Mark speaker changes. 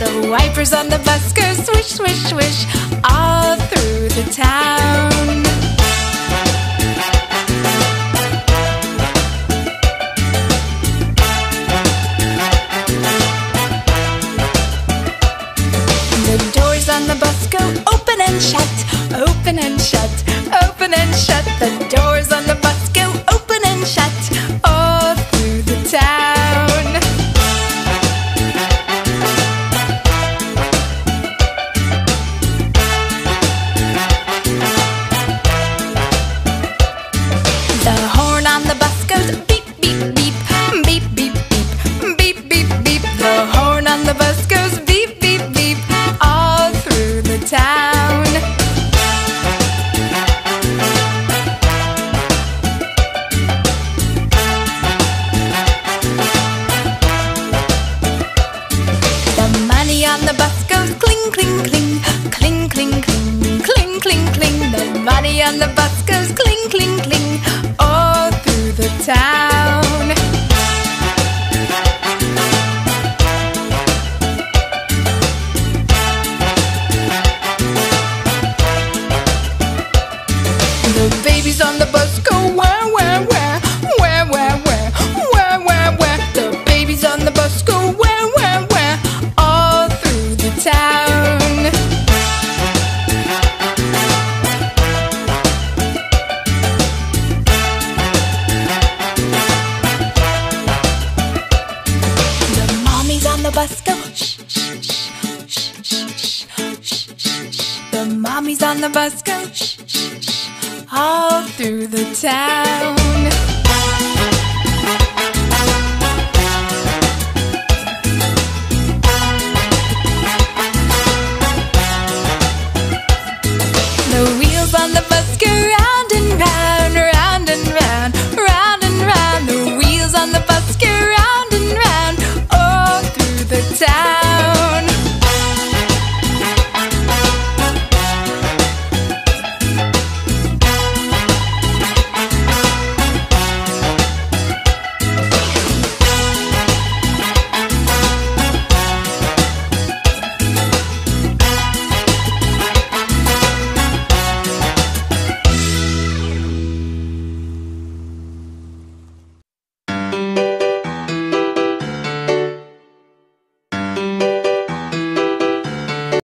Speaker 1: The wipers on the bus go swish, swish, swish, all through the town. The doors on the bus go open and shut, open and shut, open and shut. The doors on the bus goes cling, cling, cling, cling, cling, cling, cling, cling, cling. The money on the bus goes cling, cling, cling, all through the town. The babies on the bus on the bus go shh, shh, shh, all through the town.